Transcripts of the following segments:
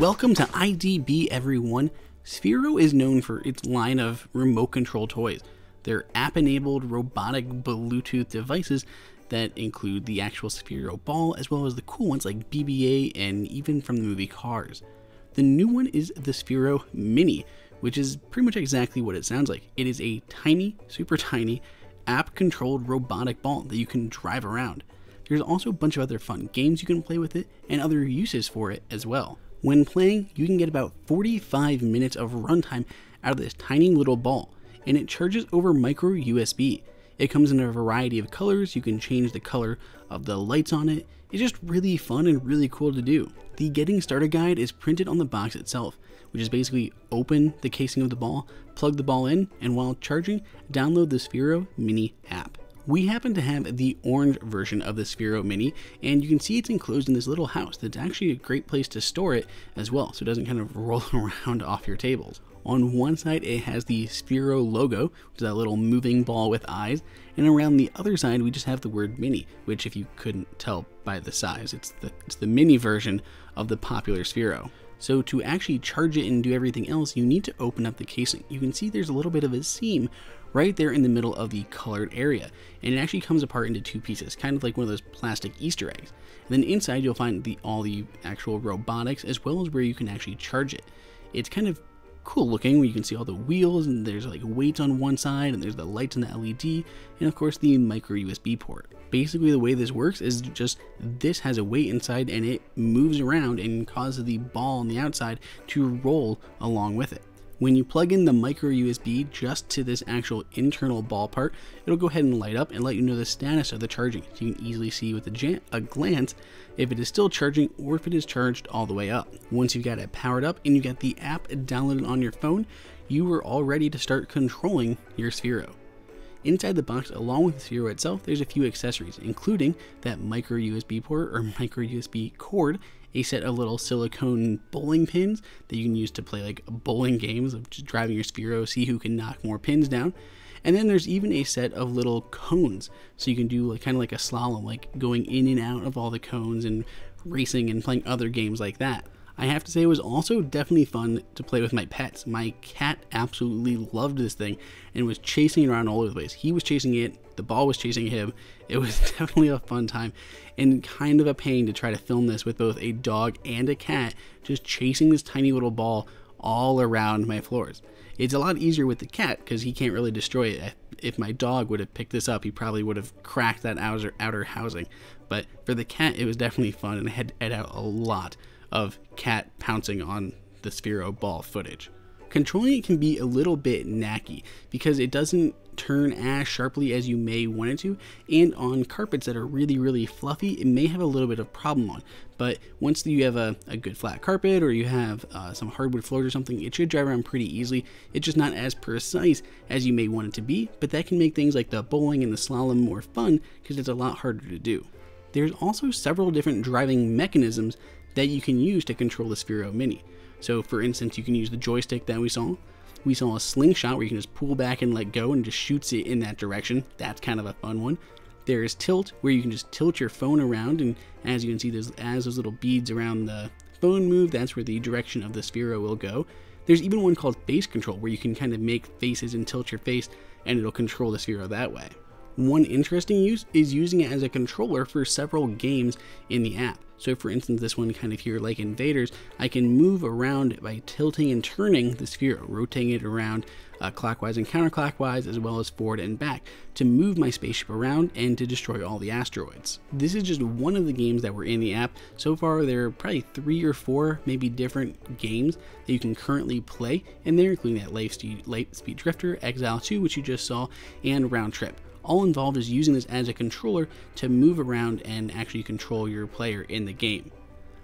Welcome to IDB, everyone. Sphero is known for its line of remote control toys. They're app enabled robotic Bluetooth devices that include the actual Sphero ball as well as the cool ones like BB-8 and even from the movie Cars. The new one is the Sphero Mini, which is pretty much exactly what it sounds like. It is a tiny, super tiny, app controlled robotic ball that you can drive around. There's also a bunch of other fun games you can play with it and other uses for it as well. When playing, you can get about 45 minutes of runtime out of this tiny little ball, and it charges over micro USB. It comes in a variety of colors, you can change the color of the lights on it. It's just really fun and really cool to do. The getting started guide is printed on the box itself, which is basically open the casing of the ball, plug the ball in, and while charging, download the Sphero Mini app. We happen to have the orange version of the Sphero Mini, and you can see it's enclosed in this little house that's actually a great place to store it as well, so it doesn't kind of roll around off your tables. On one side, it has the Sphero logo, which is that little moving ball with eyes, and around the other side, we just have the word Mini, which, if you couldn't tell by the size, it's the, it's the mini version of the popular Sphero. So to actually charge it and do everything else, you need to open up the casing. You can see there's a little bit of a seam right there in the middle of the colored area. And it actually comes apart into two pieces, kind of like one of those plastic Easter eggs. And then inside you'll find the all the actual robotics as well as where you can actually charge it. It's kind of cool looking where you can see all the wheels and there's like weights on one side and there's the lights and the LED and of course the micro USB port. Basically the way this works is just this has a weight inside and it moves around and causes the ball on the outside to roll along with it. When you plug in the micro USB just to this actual internal ball part, it'll go ahead and light up and let you know the status of the charging. So you can easily see with a, a glance if it is still charging or if it is charged all the way up. Once you've got it powered up and you got the app downloaded on your phone, you are all ready to start controlling your Sphero. Inside the box, along with the Sphero itself, there's a few accessories, including that micro USB port or micro USB cord a set of little silicone bowling pins that you can use to play like bowling games of just driving your Sphero, see who can knock more pins down. And then there's even a set of little cones, so you can do like kind of like a slalom, like going in and out of all the cones and racing and playing other games like that. I have to say it was also definitely fun to play with my pets. My cat absolutely loved this thing and was chasing it around all over the place. He was chasing it, the ball was chasing him. It was definitely a fun time and kind of a pain to try to film this with both a dog and a cat just chasing this tiny little ball all around my floors. It's a lot easier with the cat because he can't really destroy it. If my dog would have picked this up, he probably would have cracked that outer, outer housing. But for the cat, it was definitely fun and I had to edit out a lot of cat pouncing on the Sphero ball footage. Controlling it can be a little bit knacky because it doesn't turn as sharply as you may want it to, and on carpets that are really, really fluffy, it may have a little bit of problem on. But once you have a, a good flat carpet or you have uh, some hardwood floors or something, it should drive around pretty easily. It's just not as precise as you may want it to be, but that can make things like the bowling and the slalom more fun because it's a lot harder to do. There's also several different driving mechanisms that you can use to control the Sphero Mini. So for instance, you can use the joystick that we saw. We saw a slingshot where you can just pull back and let go and just shoots it in that direction. That's kind of a fun one. There is tilt where you can just tilt your phone around and as you can see there's as those little beads around the phone move, that's where the direction of the Sphero will go. There's even one called face control where you can kind of make faces and tilt your face and it'll control the Sphero that way. One interesting use is using it as a controller for several games in the app. So for instance, this one kind of here, like Invaders, I can move around by tilting and turning the sphere, rotating it around uh, clockwise and counterclockwise, as well as forward and back, to move my spaceship around and to destroy all the asteroids. This is just one of the games that were in the app. So far, there are probably three or four, maybe different games that you can currently play, and they're including that Light Speed Drifter, Exile 2, which you just saw, and Round Trip all involved is using this as a controller to move around and actually control your player in the game.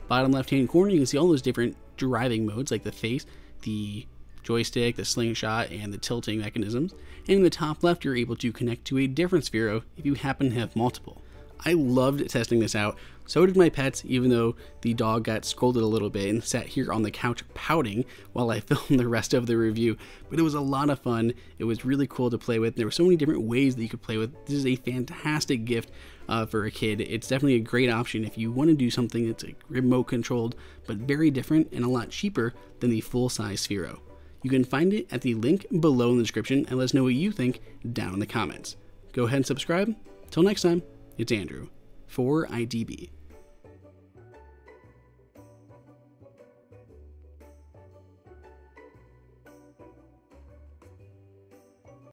Bottom left hand corner, you can see all those different driving modes like the face, the joystick, the slingshot, and the tilting mechanisms. And in the top left, you're able to connect to a different Sphero if you happen to have multiple. I loved testing this out. So did my pets, even though the dog got scolded a little bit and sat here on the couch pouting while I filmed the rest of the review. But it was a lot of fun. It was really cool to play with. There were so many different ways that you could play with. This is a fantastic gift uh, for a kid. It's definitely a great option if you want to do something that's like remote controlled, but very different and a lot cheaper than the full size Sphero. You can find it at the link below in the description and let us know what you think down in the comments. Go ahead and subscribe. Till next time, it's Andrew for IDB.